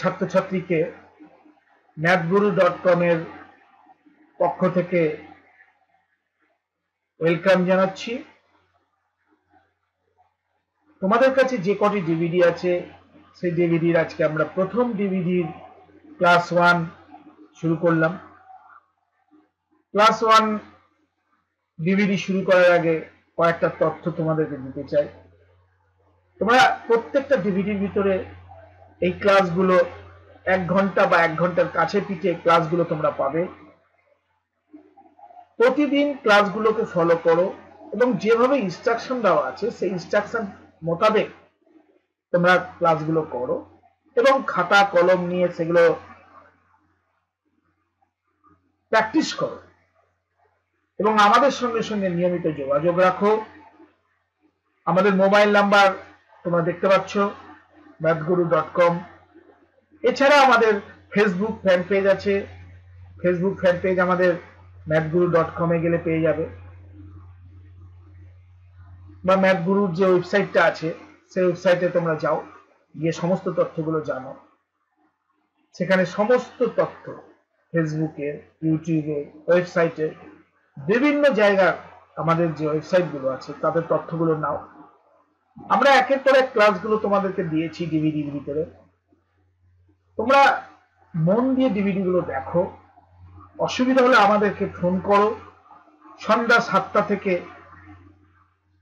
ছাত্রছাত্রীকে ম্যাথগুরু ডট কমের পক্ষ থেকে ওয়েলকাম জানাচ্ছি। তোমাদের কাছে যে কটি ডিভিডি আছে, সেই ডিভিডির আজকে আমরা প্রথম ডিভিডির ক্লাস ওয়ান শুরু করলাম। ক্লাস ওয়ান ডিভিডি শুরু করার আগে কয়েকটা তথ্য তোমাদেরকে দিতে চাই। তোমরা প্রত্যেকটা ডিভিডির ভিতরে এই ক্লাসগুলো এক ঘণ্টা বা এক ঘণ্টার কাছে পিঠে ক্লাসগুলো তোমরা পাবে। প্রতিদিন ক্লাসগুলোকে ফলো করো এবং যেভাবে ইনস্ট্রাকশন দেওয়া আছে, সেই ইনস্ট্রাকশন মোতাবেক তোমরা ক্লাসগুলো করো এবং খাতা, কলম নিয়ে সেগুলো প্র্যাকটিস করো। এবং আমাদের সঙ্গে সঙ্গে নিয়মিত যোগাযোগ রাখো। আমাদের মোবাইল নাম্বার তোমরা দেখতে পাচ্ছ। ম্যাথগুরু ডট কম এছাড়া আমাদের ফেসবুক ফ্যান পেজ আছে। ফেসবুক ফ্যান পেজ আমাদের ম্যাথগুরু ডট কমে গেলে পেয়ে যাবে। বা ম্যাথগুরুর যে ওয়েবসাইটটা আছে, সেই ওয়েবসাইটে তোমরা যাও, গিয়ে সমস্ত তথ্যগুলো জানো। সেখানে সমস্ত তথ্য ফেসবুকে ইউটিউবে ওয়েবসাইটে বিভিন্ন জায়গার আমাদের যে ওয়েবসাইটগুলো আছে, তাদের তথ্যগুলো নাও। আমরা একের পর এক ক্লাসগুলো তোমাদেরকে দিয়েছি ডিভিডির ভিতরে তোমরা মন দিয়ে ডিভিডি গুলো দেখো। অসুবিধা হলে আমাদেরকে ফোন করো। সন্ধ্যা সাতটা থেকে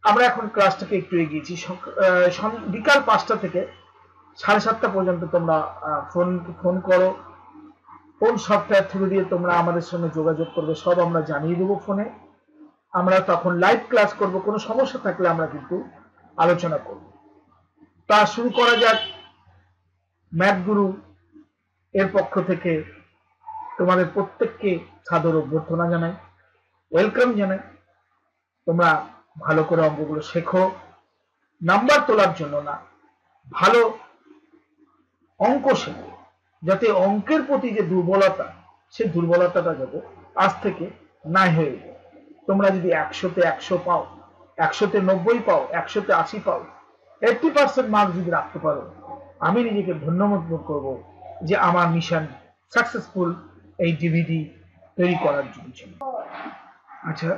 আমরা এখন ক্লাসটাকে একটু এগিয়েছি। বিকাল পাঁচটা থেকে সাড়ে সাতটা পর্যন্ত তোমরা ফোন ফোন করো। কোন সফটওয়্যার থ্রু দিয়ে তোমরা আমাদের সঙ্গে যোগাযোগ করবে সব আমরা জানিয়ে দেবো ফোনে আমরা তখন লাইভ ক্লাস করব। কোনো সমস্যা থাকলে আমরা কিন্তু আলোচনা করব। তা শুরু করা যাক। ম্যাথ গুরু এর পক্ষ থেকে তোমাদের প্রত্যেককে সাদর অভ্যর্থনা জানাই, ওয়েলকাম জানাই। তোমরা ভালো করে অঙ্কগুলো শেখো। নাম্বার তোলার জন্য না, ভালো অঙ্ক শেখো, যাতে অঙ্কের প্রতি যে দুর্বলতা, সে দুর্বলতাটা যাতে আজ থেকে নাই হয়ে তোমরা যদি একশোতে একশো পাও একশোতে নব্বই পাও, একশোতে আশি পাও। এইটটি পার্সেন্ট মার্ক যদি রাখতে পারো, আমি নিজেকে ধন্যবাদ করব যে আমার মিশন সাকসেসফুল এই ডিভিডি তৈরি করার জন্য ছিল। আচ্ছা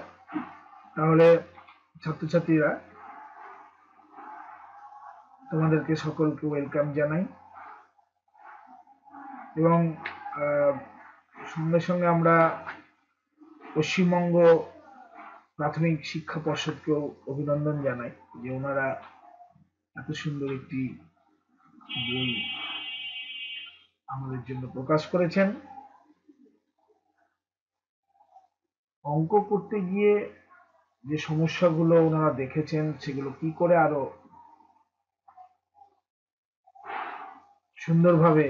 তাহলে ছাত্রছাত্রীরা, তোমাদেরকে সকলকে ওয়েলকাম জানাই। এবং সঙ্গে সঙ্গে আমরা পশ্চিমবঙ্গ প্রাথমিক শিক্ষা পর্ষদকেও অভিনন্দন জানাই যে ওনারা এত সুন্দর একটি বই আমাদের জন্য প্রকাশ করেছেন। অঙ্ক করতে গিয়ে যে সমস্যাগুলো ওনারা দেখেছেন, সেগুলো কি করে আরও সুন্দরভাবে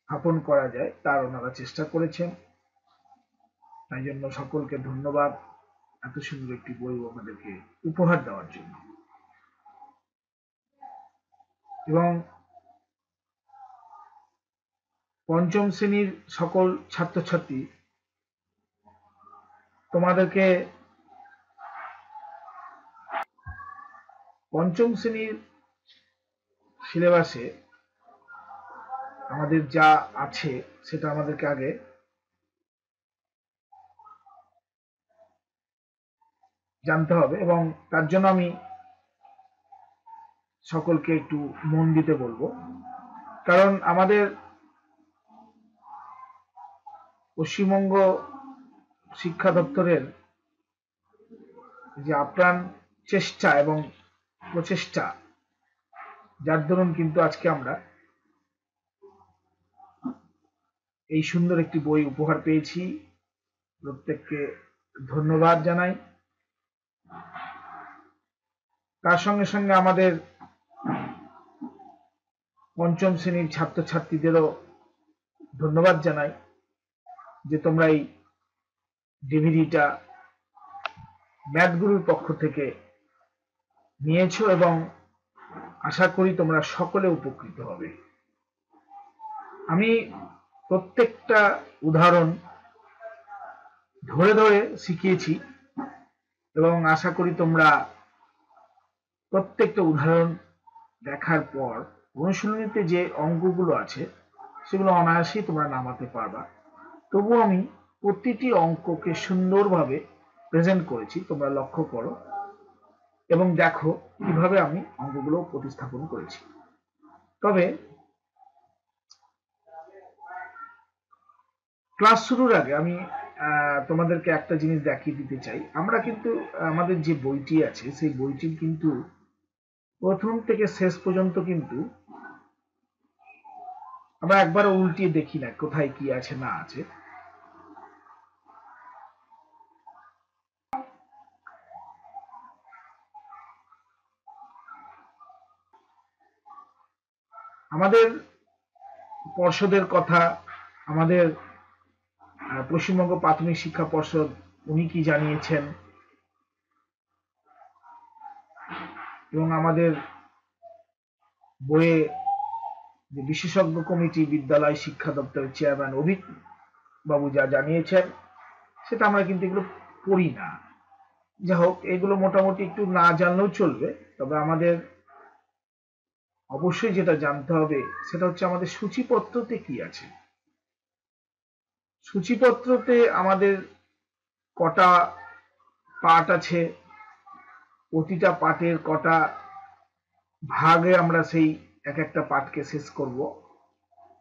স্থাপন করা যায়, তার ওনারা চেষ্টা করেছেন। তাই জন্য সকলকে ধন্যবাদ। এত সুন্দর একটি বই আমাদেরকে উপহার দেওয়ার জন্য। এবং পঞ্চম শ্রেণির সকল ছাত্রছাত্রী তোমাদেরকে পঞ্চম শ্রেণির সিলেবাসে আমাদের যা আছে সেটা আমাদেরকে আগে জানতে হবে এবং তার জন্য আমি সকলকে একটু মন দিতে বলব। কারণ আমাদের পশ্চিমবঙ্গ শিক্ষা দপ্তরের যে আপ্রাণ চেষ্টা এবং প্রচেষ্টা, যার দরুন কিন্তু আজকে আমরা এই সুন্দর একটি বই উপহার পেয়েছি। প্রত্যেককে ধন্যবাদ জানাই। তার সঙ্গে সঙ্গে আমাদের পঞ্চম শ্রেণির ছাত্রছাত্রীদেরও ধন্যবাদ জানাই যে তোমরা এই ডিভিডিটা ম্যাথগুরুর পক্ষ থেকে নিয়েছো এবং আশা করি তোমরা সকলে উপকৃত হবে। আমি প্রত্যেকটা উদাহরণ ধরে ধরে শিখিয়েছি এবং আশা করি তোমরা প্রত্যেকটা উদাহরণ দেখার পর অনুশীলনীতে যে অঙ্কগুলো আছে, সেগুলো অনায়াসেই তোমরা নামাতে পারবা। তবু আমি প্রতিটি অঙ্ককে সুন্দরভাবে প্রেজেন্ট করেছি, তোমরা লক্ষ্য করো। এবং দেখো কীভাবে আমি অঙ্কগুলো প্রতিস্থাপন করেছি। তবে ক্লাস শুরুর আগে আমি তোমাদেরকে একটা জিনিস দেখিয়ে দিতে চাই। আমরা কিন্তু, আমাদের যে বইটি আছে, সেই বইটি কিন্তু প্রথম থেকে শেষ পর্যন্ত কিন্তু আমরা একবার উল্টিয়ে দেখি না কোথায় কি আছে, না আছে। আমাদের পর্ষদের কথা, আমাদের পশ্চিমবঙ্গ প্রাথমিক শিক্ষা পর্ষদ উনি কি জানিয়েছেন? এবং আমাদের বইয়ে যে বিশেষজ্ঞ কমিটি বিদ্যালয় শিক্ষা দপ্তরের চেয়ারম্যান অভিক বাবু যা জানিয়েছেন, সেটা আমরা কিন্তু এগুলো পড়ি না। যা হোক, এগুলো মোটামুটি একটু না জানলেও চলবে, তবে আমাদের অবশ্যই যেটা জানতে হবে, সেটা হচ্ছে আমাদের সূচিপত্রতে কি আছে। সূচিপত্রতে আমাদের কটা পাঠ আছে প্রতিটা পাঠের কটা ভাগে আমরা সেই এক একটা পাঠকে শেষ করব।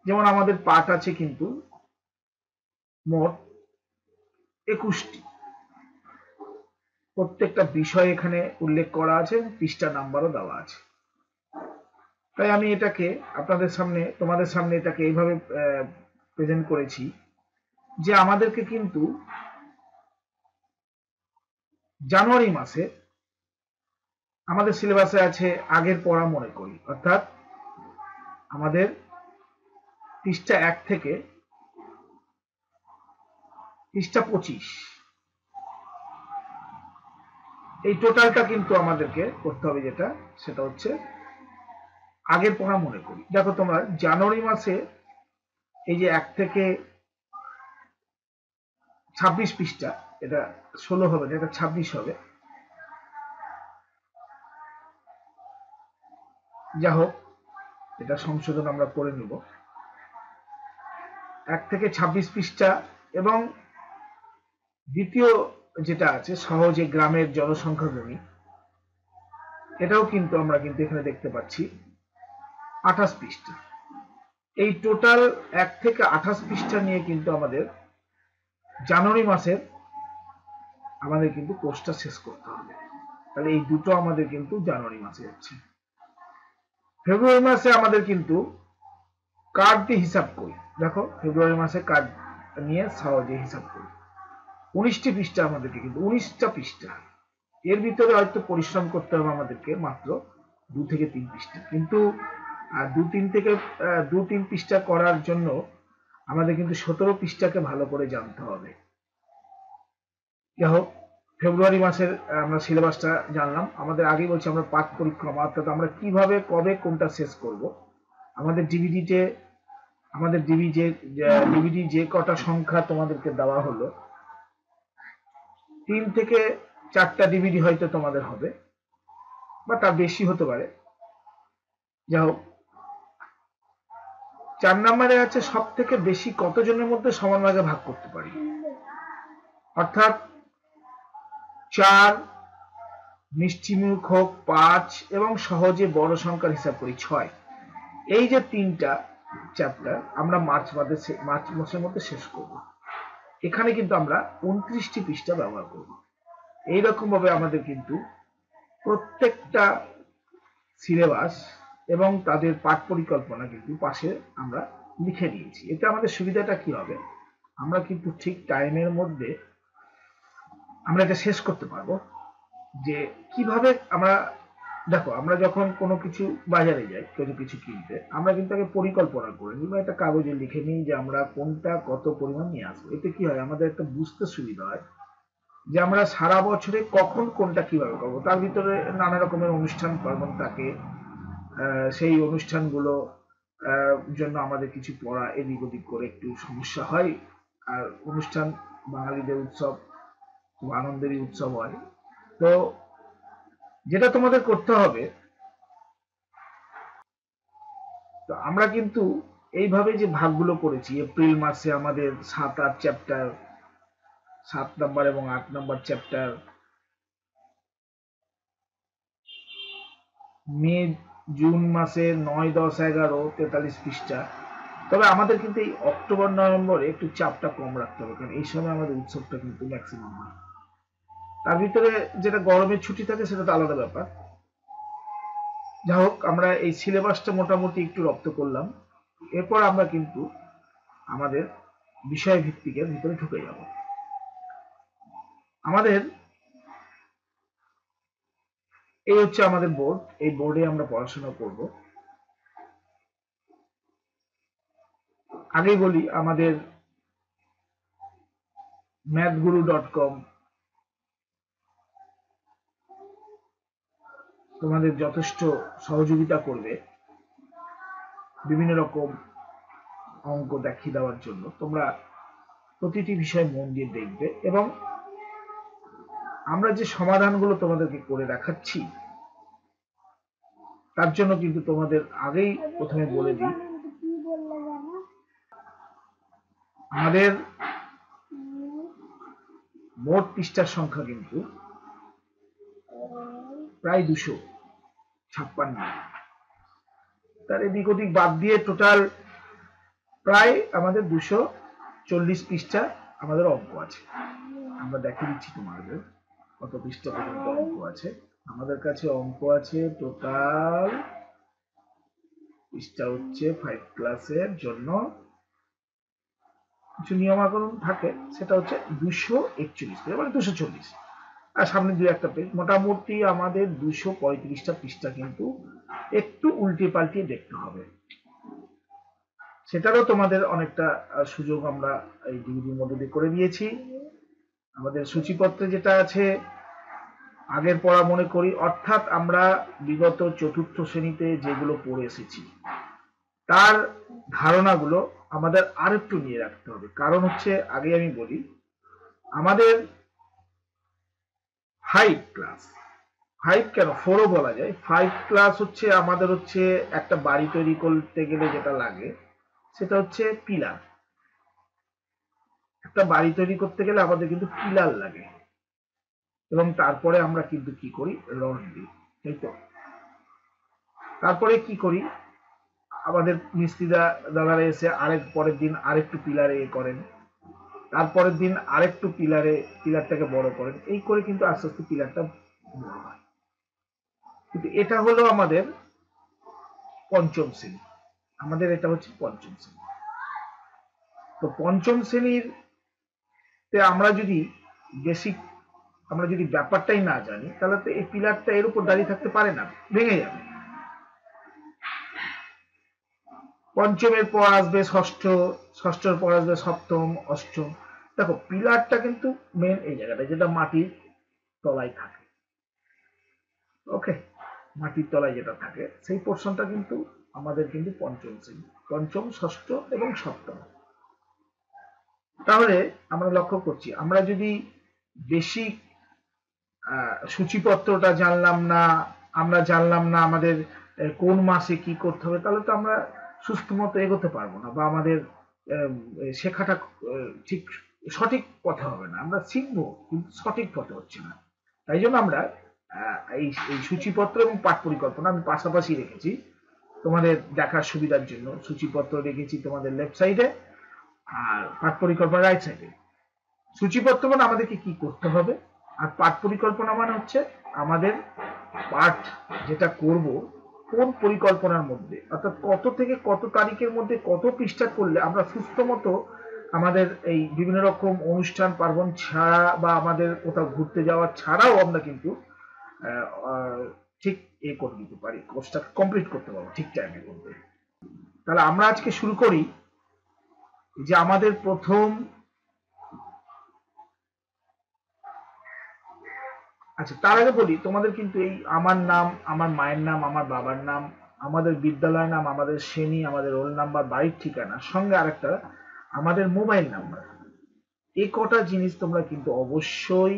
যেমন আমাদের পাঠ আছে কিন্তু মোট একুশটি। প্রত্যেকটা বিষয় এখানে উল্লেখ করা আছে পৃষ্ঠা নাম্বারও দেওয়া আছে। তাই আমি এটাকে আপনাদের সামনে, তোমাদের সামনে এটাকে এইভাবে প্রেজেন্ট করেছি যে আমাদেরকে কিন্তু জানুয়ারি মাসে আমাদের সিলেবাসে আছে আগের পড়া মনে করি। অর্থাৎ আমাদের পৃষ্ঠা এক থেকে পৃষ্ঠা পঁচিশ। এই টোটালটা কিন্তু আমাদেরকে করতে হবে যেটা, সেটা হচ্ছে আগের পড়া মনে করি। দেখো তোমরা, জানুয়ারি মাসে এই যে এক থেকে ছাব্বিশ পৃষ্ঠা, এটা ষোলো হবে না এটা ছাব্বিশ হবে। যা হোক এটা সংশোধন আমরা করে নিব। এক থেকে ছাব্বিশ পৃষ্ঠা এবং দ্বিতীয় যেটা আছে, সহজে গ্রামের জনসংখ্যা ভূমি, এটাও কিন্তু আমরা কিন্তু এখানে দেখতে পাচ্ছি, আঠাশ পৃষ্ঠা। এই টোটাল এক থেকে আঠাশ পৃষ্ঠা নিয়ে কিন্তু আমাদের জানুয়ারি মাসের আমাদের কিন্তু কোর্সটা শেষ করতে হবে। তাহলে এই দুটো আমাদের কিন্তু জানুয়ারি মাসে হচ্ছে। ফেব্রুয়ারি মাসে আমাদের কিন্তু কার্ড দিয়ে হিসাব করি। দেখো, ফেব্রুয়ারি মাসে কার্ড নিয়ে সহজে হিসাব করি। উনিশটি পৃষ্ঠা আমাদেরকে কিন্তু, উনিশটা পৃষ্ঠা। এর ভিতরে হয়তো পরিশ্রম করতে হবে আমাদেরকে মাত্র দু থেকে তিন পৃষ্ঠা। কিন্তু দু তিন থেকে দু তিন পৃষ্ঠা করার জন্য আমাদের কিন্তু সতেরো পৃষ্ঠাকে ভালো করে জানতে হবে। যাই হোক ফেব্রুয়ারি মাসের আমরা সিলেবাসটা জানলাম। আমাদের আগে বলছি আমরা পাঠ পরিক্রমা, অর্থাৎ আমরা কীভাবে, কবে, কোনটা শেষ করব। আমাদের ডিভিডিতে আমাদের ডিবি যে ডিভিডি যে কটা সংখ্যা তোমাদেরকে দেওয়া হলো, তিন থেকে চারটা ডিভিডি হয়তো তোমাদের হবে, বা তার বেশি হতে পারে। যাই হোক, চার নম্বরে আছে সব থেকে বেশি কতজনের মধ্যে সমান ভাগে ভাগ করতে পারি? অর্থাৎ চার মিষ্টিমুখ হোক পাঁচ এবং সহজে বড় সংখ্যার হিসাব করি ছয়। এই যে তিনটা চ্যাপ্টার আমরা মার্চ মাসে মার্চ মাসের মধ্যে শেষ করব। এখানে কিন্তু আমরা উনত্রিশটি পৃষ্ঠা ব্যবহার করব। এইরকম ভাবে আমাদের কিন্তু প্রত্যেকটা সিলেবাস এবং তাদের পাঠ পরিকল্পনা কিন্তু পাশে আমরা লিখে নিয়েছি। এতে আমাদের সুবিধাটা কি হবে? আমরা কিন্তু ঠিক টাইমের মধ্যে আমরা এটা শেষ করতে পারব যে কীভাবে আমরা, দেখো, আমরা যখন কোনো কিছু বাজারে যাই, কোনো কিছু কিনতে, আমরা কিন্তু আগে পরিকল্পনা করে নিই বা একটা কাগজে লিখে নিই যে আমরা কোনটা কত পরিমাণ নিয়ে আসব। এতে কি হয়, আমাদের একটা বুঝতে সুবিধা হয় যে আমরা সারা বছরে কখন কোনটা কীভাবে করব। তার ভিতরে নানা রকমের অনুষ্ঠান পার্বণ থাকে সেই অনুষ্ঠানগুলো জন্য আমাদের কিছু পড়া এদিক ওদিক করে একটু সমস্যা হয়। আর অনুষ্ঠান, বাঙালিদের উৎসব খুব আনন্দেরই উৎসব হয়। তো যেটা তোমাদের করতে হবে, তো আমরা কিন্তু এইভাবে যে ভাগগুলো করেছি, এপ্রিল মাসে আমাদের সাত আট চ্যাপ্টার সাত নাম্বার এবং আট নাম্বার চ্যাপ্টার মে, জুন মাসে নয়, দশ, এগারো, তেতাল্লিশ পৃষ্ঠা। তবে আমাদের কিন্তু এই অক্টোবর, নভেম্বরে একটু চাপটা কম রাখতে হবে, কারণ এই সময় আমাদের উৎসবটা কিন্তু ম্যাক্সিমাম হয়। তার ভিতরে যেটা গরমের ছুটি থাকে সেটা তো আলাদা ব্যাপার। যা হোক আমরা এই সিলেবাসটা মোটামুটি একটু রপ্ত করলাম। এরপর আমরা কিন্তু আমাদের বিষয় ভিত্তিকের ভিতরে ঢুকে যাব। আমাদের এই হচ্ছে আমাদের বোর্ড এই বোর্ডে আমরা পড়াশোনা করব। আগেই বলি, আমাদের ম্যাথগুরু ডট কম তোমাদের যথেষ্ট সহযোগিতা করবে বিভিন্ন রকম অঙ্ক দেখিয়ে দেওয়ার জন্য। তোমরা প্রতিটি বিষয় মন দিয়ে দেখবে এবং আমরা যে সমাধানগুলো তোমাদেরকে করে দেখাচ্ছি, তার জন্য কিন্তু তোমাদের আগেই প্রথমে বলে দিই। আমাদের মোট পৃষ্ঠার সংখ্যা কিন্তু প্রায় দুশো ছাপ্পান্ন। তার এদিক ওদিক বাদ দিয়ে টোটাল প্রায় আমাদের দুশো চল্লিশ পৃষ্ঠা আমাদের অঙ্ক আছে। আমরা দেখিয়ে দিচ্ছি তোমাদের কত পৃষ্ঠা পর্যন্ত অঙ্ক আছে। আমাদের কাছে অঙ্ক আছে টোটাল পৃষ্ঠা হচ্ছে ফাইভ ক্লাসের জন্য কিছু নিয়মাকরণ থাকে, সেটা হচ্ছে দুশো একচল্লিশ মানে দুশো চল্লিশ। আর সামনে দু একটা পেজ মোটামুটি আমাদের দুশো পঁয়ত্রিশটা পৃষ্ঠা কিন্তু একটু উল্টে পাল্টিয়ে দেখতে হবে। সেটারও তোমাদের অনেকটা সুযোগ আমরা এই ডিগ্রির মধ্যে দিয়ে করে দিয়েছি। আমাদের সূচিপত্রে যেটা আছে, আগের পড়া মনে করি, অর্থাৎ আমরা বিগত চতুর্থ শ্রেণীতে যেগুলো পড়ে এসেছি, তার ধারণাগুলো আমাদের আরেকটু নিয়ে রাখতে হবে। কারণ হচ্ছে আগে আমি বলি, আমাদের ফাইভ ক্লাস ফাইভ কেন? ফোরও বলা যায়। ফাইভ ক্লাস হচ্ছে আমাদের হচ্ছে একটা বাড়ি তৈরি করতে গেলে যেটা লাগে, সেটা হচ্ছে পিলার। একটা বাড়ি তৈরি করতে গেলে আমাদের কিন্তু পিলার লাগে। এবং তারপরে আমরা কিন্তু কি করি? রড দিই, তাই তো? তারপরে কি করি? আমাদের মিস্ত্রিরা দাদারা এসে আরেক পরের দিন আরেকটু পিলারে এ করেন। তারপরের দিন আরেকটু পিলারে, পিলারটাকে বড় করেন। এই করে কিন্তু আস্তে আস্তে পিলারটা বড় হয়। কিন্তু এটা হলো আমাদের পঞ্চম শ্রেণি। আমাদের এটা হচ্ছে পঞ্চম শ্রেণি। তো পঞ্চম শ্রেণির আমরা যদি বেসিক আমরা যদি ব্যাপারটাই না জানি, তাহলে তো এই পিলারটা এর উপর দাঁড়িয়ে থাকতে পারে না, ভেঙে যাবে। পঞ্চমের পর আসবে ষষ্ঠ ষষ্ঠের পর আসবে সপ্তম, অষ্টম। দেখো, পিলারটা কিন্তু মেন এই জায়গাটা যেটা মাটির তলায় থাকে। ওকে মাটির তলায় যেটা থাকে, সেই পোর্শনটা কিন্তু আমাদের কিন্তু পঞ্চম শ্রেণি। পঞ্চম, ষষ্ঠ এবং সপ্তম। তাহলে আমরা লক্ষ্য করছি, আমরা যদি বেশি সূচিপত্রটা জানলাম না, আমরা জানলাম না আমাদের কোন মাসে কি করতে হবে, তাহলে তো আমরা সুস্থ মতো এগোতে পারব না, বা আমাদের শেখাটা ঠিক সঠিক পথে হবে না। আমরা শিখব, কিন্তু সঠিক পথে হচ্ছে না। তাই জন্য আমরা এই এই সূচিপত্র এবং পাঠ পরিকল্পনা আমি পাশাপাশি রেখেছি। তোমাদের দেখার সুবিধার জন্য সূচিপত্র রেখেছি তোমাদের লেফট সাইডে আর পাঠ পরিকল্পনা রাইট সাইডে সূচিপত্র মানে আমাদেরকে কি করতে হবে? আর পাঠ পরিকল্পনা মানে হচ্ছে আমাদের পাঠ যেটা করব কোন পরিকল্পনার মধ্যে? অর্থাৎ কত থেকে কত তারিখের মধ্যে কত পৃষ্ঠা করলে আমরা সুস্থ মতো আমাদের এই বিভিন্ন রকম অনুষ্ঠান, পার্বণ ছাড়া বা আমাদের কোথাও ঘুরতে যাওয়া ছাড়াও আমরা কিন্তু ঠিক এ করে দিতে পারি কোর্সটা কমপ্লিট করতে পারব, ঠিক টাইমে করতে তাহলে আমরা আজকে শুরু করি যে আমাদের প্রথম আচ্ছা তার আগে বলি, তোমাদের কিন্তু এই আমার নাম, আমার মায়ের নাম, আমার বাবার নাম, আমাদের বিদ্যালয় নাম, আমাদের শ্রেণি, আমাদের রোল নাম্বার বাড়ির ঠিকানা, সঙ্গে আরেকটা, আমাদের মোবাইল নাম্বার এই কটা জিনিস তোমরা কিন্তু অবশ্যই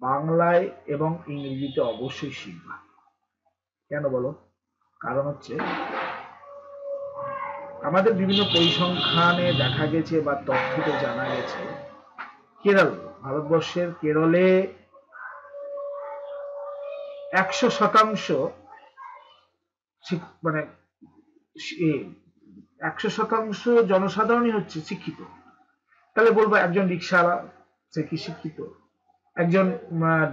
বাংলায় এবং ইংরেজিতে অবশ্যই শিখবা। কেন বলো? কারণ হচ্ছে, আমাদের বিভিন্ন পরিসংখ্যানে দেখা গেছে বা তথ্যতে জানা গেছে, কেরল, ভারতবর্ষের কেরলে একশো শতাংশ মানে একশো শতাংশ জনসাধারণই হচ্ছে শিক্ষিত। তাহলে বলব একজন রিক্সাওয়ালা সে কি শিক্ষিত? একজন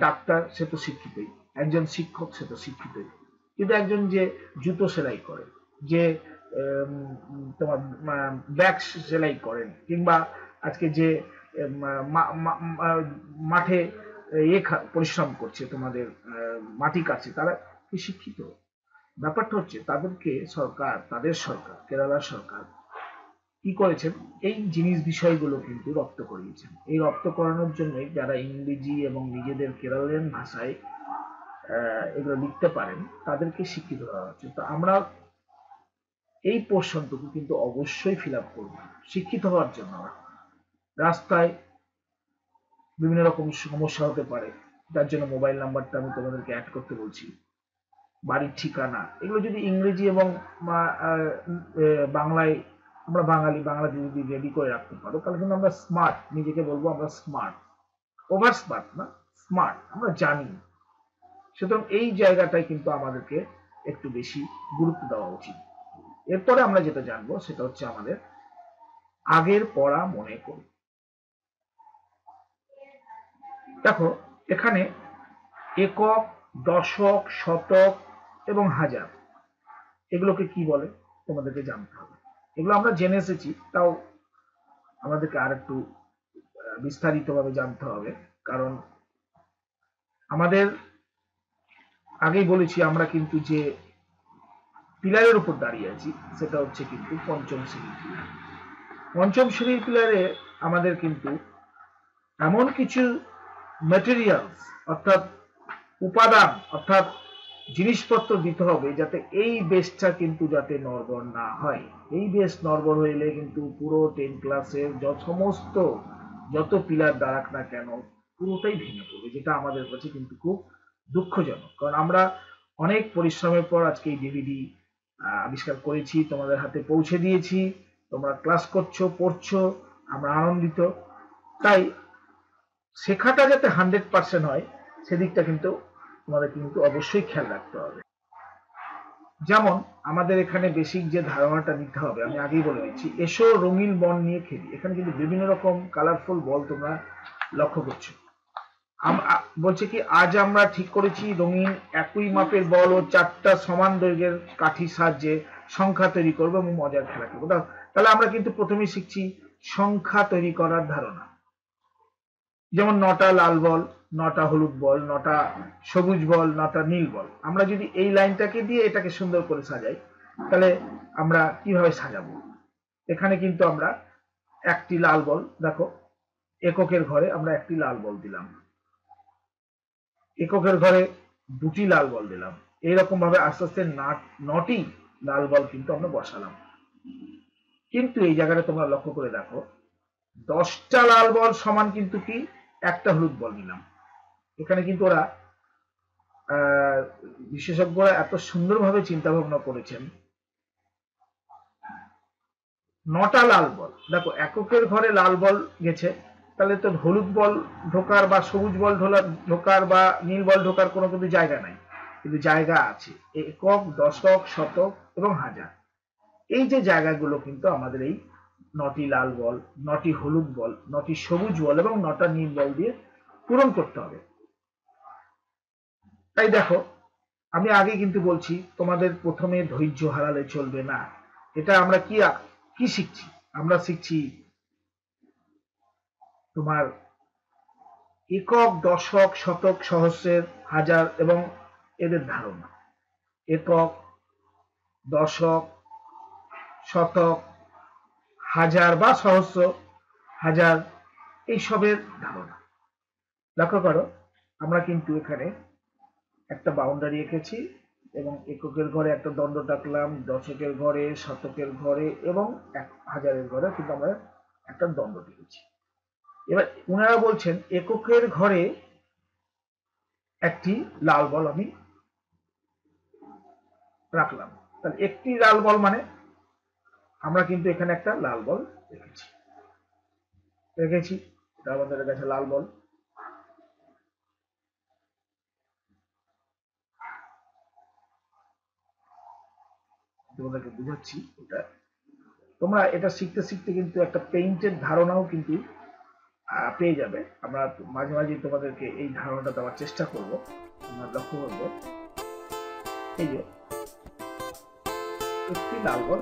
ডাক্তার, সে তো শিক্ষিতই। একজন শিক্ষক, সে তো শিক্ষিতই। কিন্তু একজন যে জুতো সেলাই করে, যে তোমার ব্যাগ সেলাই করেন, কিংবা আজকে যে মাঠে ইয়ে পরিশ্রম করছে তোমাদের মাটি কাছে। তারা কি শিক্ষিত? ব্যাপারটা হচ্ছে তাদেরকে সরকার, তাদের সরকার, কেরালার সরকার কি করেছেন? এই জিনিস বিষয়গুলো কিন্তু রপ্ত করিয়েছেন। এই রপ্ত করানোর জন্যই যারা ইংরেজি এবং নিজেদের কেরালিয়ান ভাষায় এগুলো লিখতে পারেন, তাদেরকে শিক্ষিত করা হচ্ছে। তো আমরা এই পোর্শনটুকু কিন্তু অবশ্যই ফিল আপ করব। শিক্ষিত হওয়ার জন্য রাস্তায় বিভিন্ন রকম সমস্যা হতে পারে। যার জন্য মোবাইল নাম্বারটা আমি তোমাদেরকে অ্যাড করতে বলছি। বাড়ির ঠিকানা, এগুলো যদি ইংরেজি এবং বাংলায় আমরা বাঙালি বাংলাতে যদি রেডি করে রাখতে পারো, তাহলে কিন্তু আমরা স্মার্ট নিজেকে বলব আমরা স্মার্ট ওভার স্মার্ট না স্মার্ট আমরা জানি। সুতরাং এই জায়গাটায় কিন্তু আমাদেরকে একটু বেশি গুরুত্ব দেওয়া উচিত। এরপরে আমরা যেটা জানব সেটা হচ্ছে আমাদের আগের পড়া মনে করি। দেখো, এখানে একক, দশক, শতক এবং হাজার। এগুলোকে কি বলে? তোমাদেরকে জানতে হবে। এগুলো আমরা জেনে এসেছি, তাও আমাদেরকে আর একটু বিস্তারিতভাবে জানতে হবে। কারণ আমাদের আগেই বলেছি, আমরা কিন্তু যে পিলারের উপর দাঁড়িয়ে আছি, সেটা হচ্ছে কিন্তু পঞ্চম শ্রেণির পিলার। পঞ্চম শ্রেণির পিলারে আমাদের কিন্তু এমন কিছু ম্যাটেরিয়ালস অর্থাৎ উপাদান, অর্থাৎ জিনিসপত্র দিতে হবে যাতে এই বেসটা কিন্তু যাতে নড়বড় না হয়। এই বেস নড়বড় হইলে কিন্তু পুরো টেন ক্লাসের যত সমস্ত, যত পিলার দাঁড়াক না কেন, পুরোটাই ভেঙে পড়বে, যেটা আমাদের কাছে কিন্তু খুব দুঃখজনক। কারণ আমরা অনেক পরিশ্রমের পর আজকে এই ডিভিডি আবিষ্কার করেছি, তোমাদের হাতে পৌঁছে দিয়েছি, তোমরা ক্লাস করছ, পড়ছো, আমরা আনন্দিত। তাই শেখাটা যাতে হান্ড্রেড পার্সেন্ট হয়, সেদিকটা কিন্তু তোমাদের কিন্তু অবশ্যই খেয়াল রাখতে হবে। যেমন আমাদের এখানে বেসিক যে ধারণাটা নিতে হবে, আমি আগেই বলে দিচ্ছি, এসো রঙিন বল নিয়ে খেলি। এখানে কিন্তু বিভিন্ন রকম কালারফুল বল তোমরা লক্ষ্য করছ। বলছে কি, আজ আমরা ঠিক করেছি রঙিন একই মাপের বল ও চারটা সমান দৈর্ঘ্যের কাঠির সাহায্যে সংখ্যা তৈরি করব এবং মজার খেলা করব তাহলে আমরা কিন্তু প্রথমেই শিখছি সংখ্যা তৈরি করার ধারণা। যেমন নটা লাল বল, নটা হলুদ বল, নটা সবুজ বল, নটা নীল বল। আমরা যদি এই লাইনটাকে দিয়ে এটাকে সুন্দর করে সাজাই, তাহলে আমরা কীভাবে সাজাবো? এখানে কিন্তু আমরা একটি লাল বল, দেখো, এককের ঘরে আমরা একটি লাল বল দিলাম। এককের ঘরে দুটি লাল বল দিলাম। এইরকম ভাবে আস্তে আস্তে নটি লাল বল কিন্তু আমরা বসালাম। কিন্তু এই জায়গাটা তোমরা লক্ষ্য করে দেখো, দশটা লাল বল সমান কিন্তু কি? একটা হলুদ বল নিলাম। এখানে কিন্তু ওরা বিশেষজ্ঞরা এত সুন্দরভাবে চিন্তা ভাবনা করেছেন। নটা লাল বল। দেখো, এককের ঘরে লাল বল গেছে, তাহলে তো হলুদ বল ঢোকার বা সবুজ বল ঢোকার বা নীল বল ঢোকার কোনো কিন্তু জায়গা নাই। কিন্তু জায়গা আছে। একক, দশক, শতক এবং হাজার। এই যে জায়গাগুলো কিন্তু আমাদের এই নটি লাল বল, নটি হলুদ বল, নটি সবুজ বল এবং নটা নীল বল দিয়ে পূরণ করতে হবে। তাই দেখো, আমি আগে কিন্তু বলছি, তোমাদের প্রথমে ধৈর্য হারালে চলবে না। এটা আমরা কি কি শিখছি? আমরা শিখছি তোমার একক, দশক, শতক, সহস্রের হাজার এবং এদের ধারণা। একক, দশক, শতক হাজার বা সহস্র হাজার এইসবের ধারণা। লক্ষ্য করো, আমরা কিন্তু এখানে একটা বাউন্ডারি এঁকেছি এবং এককের ঘরে একটা দণ্ড ডাকলাম দশকের ঘরে, শতকের ঘরে এবং এক হাজারের ঘরে কিন্তু আমরা একটা দণ্ড দিয়েছি এবার ওনারা বলছেন, এককের ঘরে একটি লাল বল আমি রাখলাম। তাহলে একটি লাল বল মানে আমরা কিন্তু এখানে একটা লাল বল রেখেছি। রেখেছি এটা আমাদের কাছে লাল বল। তোমাদেরকে বুঝাচ্ছি এটা তোমরা এটা শিখতে শিখতে কিন্তু একটা পেইন্টের ধারণাও কিন্তু পেয়ে যাবে। আমরা মাঝে মাঝে তোমাদেরকে এই ধারণাটা দেওয়ার চেষ্টা করব। তোমরা লক্ষ্য করব। এই যে, একটি লাল বল